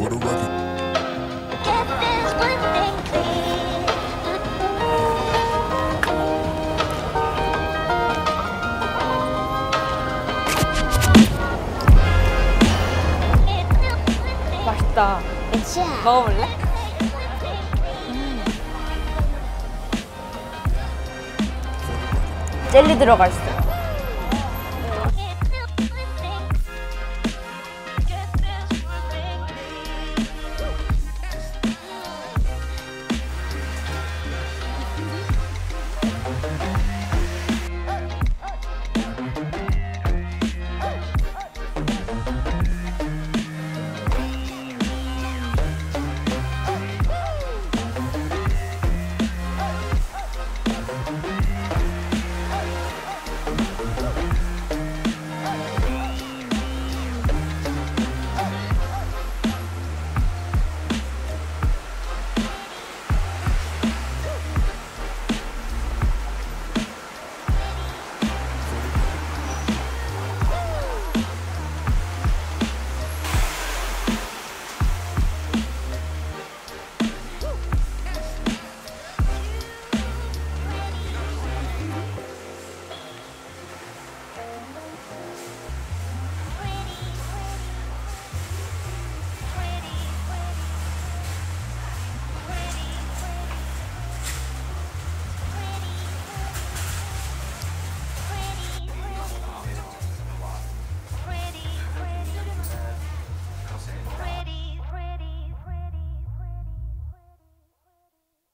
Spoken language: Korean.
for the record. 맛있다. 먹어볼래? 음. 젤리 들어가 있어.